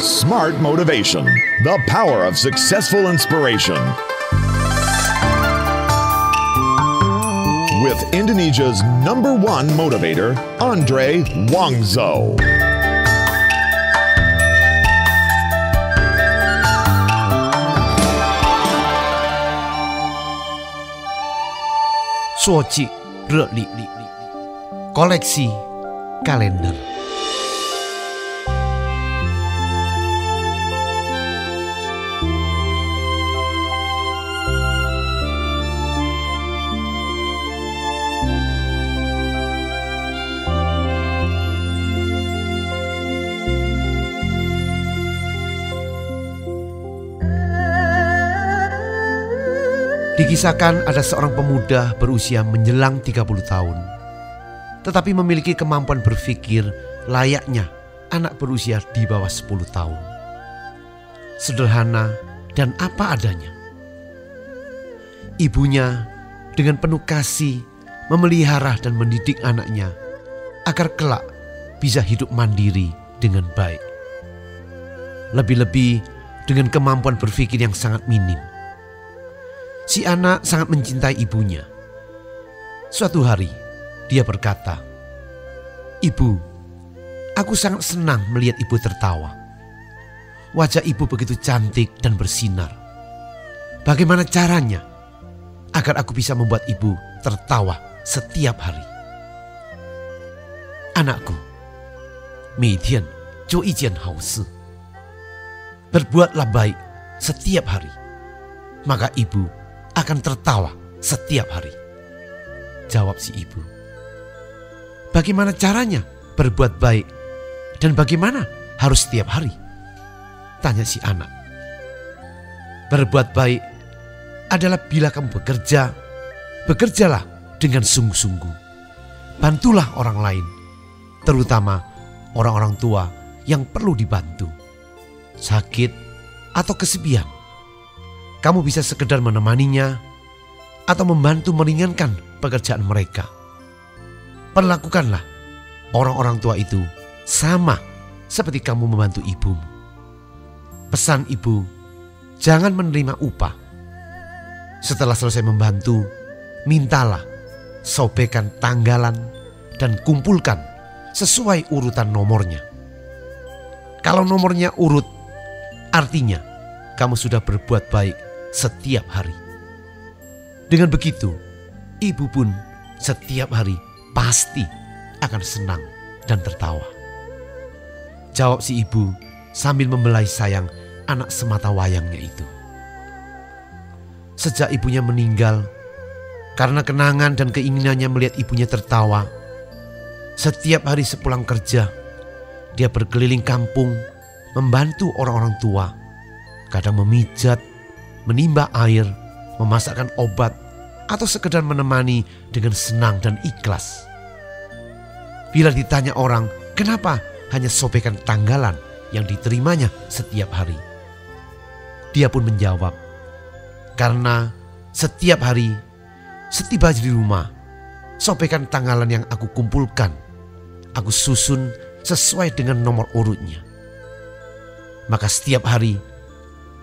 Smart Motivation, the power of successful inspiration. With Indonesia's number one motivator, Andre Wangzo. Suoci, Koleksi, Kalender. Dikisahkan ada seorang pemuda berusia menjelang 30 tahun. Tetapi memiliki kemampuan berpikir layaknya anak berusia di bawah 10 tahun. Sederhana dan apa adanya. Ibunya dengan penuh kasih memelihara dan mendidik anaknya agar kelak bisa hidup mandiri dengan baik. Lebih-lebih dengan kemampuan berpikir yang sangat minim Si anak sangat mencintai ibunya. Suatu hari, dia berkata, "Ibu, aku sangat senang melihat ibu tertawa. Wajah ibu begitu cantik dan bersinar. Bagaimana caranya agar aku bisa membuat ibu tertawa setiap hari?" Anakku, Mithian, Joijian Yijian Berbuatlah baik setiap hari, maka ibu akan tertawa setiap hari. Jawab si ibu. Bagaimana caranya berbuat baik dan bagaimana harus setiap hari? Tanya si anak. Berbuat baik adalah bila kamu bekerja, bekerjalah dengan sungguh-sungguh. Bantulah orang lain, terutama orang-orang tua yang perlu dibantu. Sakit atau kesepian kamu bisa sekedar menemaninya atau membantu meringankan pekerjaan mereka. Perlakukanlah orang-orang tua itu sama seperti kamu membantu ibumu. Pesan ibu, jangan menerima upah. Setelah selesai membantu, mintalah sobekan tanggalan dan kumpulkan sesuai urutan nomornya. Kalau nomornya urut, artinya kamu sudah berbuat baik setiap hari. Dengan begitu, ibu pun setiap hari pasti akan senang dan tertawa. Jawab si ibu sambil membelai sayang anak semata wayangnya itu. Sejak ibunya meninggal, karena kenangan dan keinginannya melihat ibunya tertawa, setiap hari sepulang kerja, dia berkeliling kampung membantu orang-orang tua, kadang memijat, menimba air, memasakkan obat, atau sekedar menemani dengan senang dan ikhlas. Bila ditanya orang, kenapa hanya sobekan tanggalan yang diterimanya setiap hari? Dia pun menjawab, karena setiap hari setiba di rumah, sobekan tanggalan yang aku kumpulkan, aku susun sesuai dengan nomor urutnya. Maka setiap hari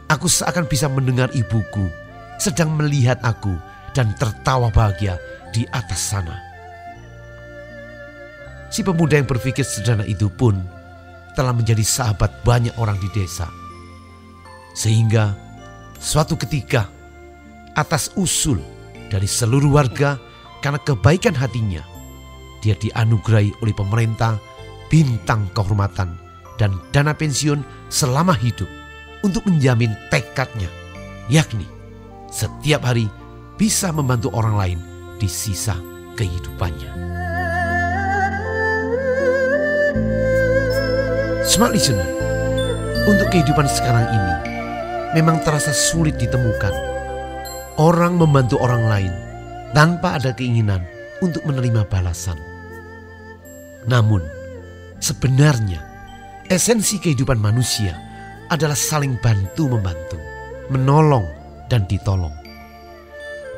Aku seakan bisa mendengar ibuku sedang melihat aku dan tertawa bahagia di atas sana. Si pemuda yang berpikir sederhana itu pun telah menjadi sahabat banyak orang di desa. Sehingga suatu ketika atas usul dari seluruh warga karena kebaikan hatinya, dia dianugerahi oleh pemerintah bintang kehormatan dan dana pensiun selama hidup untuk menjamin tekadnya, yakni setiap hari bisa membantu orang lain di sisa kehidupannya. Smart listener, untuk kehidupan sekarang ini memang terasa sulit ditemukan. Orang membantu orang lain tanpa ada keinginan untuk menerima balasan. Namun, sebenarnya esensi kehidupan manusia adalah saling bantu-membantu, menolong dan ditolong.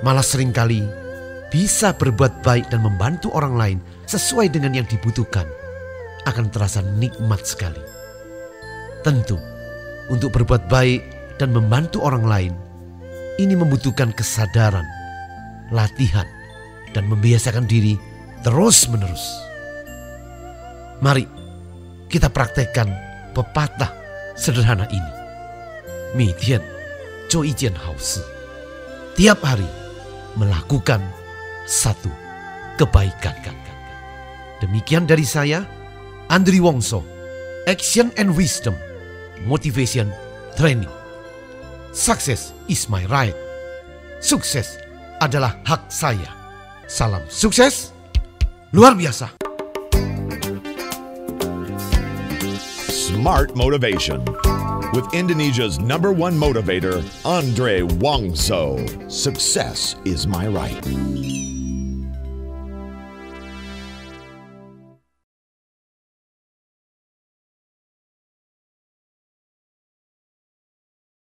Malah sering kali bisa berbuat baik dan membantu orang lain sesuai dengan yang dibutuhkan akan terasa nikmat sekali. Tentu, untuk berbuat baik dan membantu orang lain, ini membutuhkan kesadaran, latihan, dan membiasakan diri terus-menerus. Mari kita praktekkan pepatah sederhana ini. Mitian, Zhou Ijian Hao Si. Tiap hari melakukan satu kebaikan. Demikian dari saya, Andri Wongso, Action and Wisdom, Motivation Training. Success is my right. Sukses adalah hak saya. Salam sukses, luar biasa. Smart Motivation with Indonesia's number one motivator, Andre Wongso. Success is my right.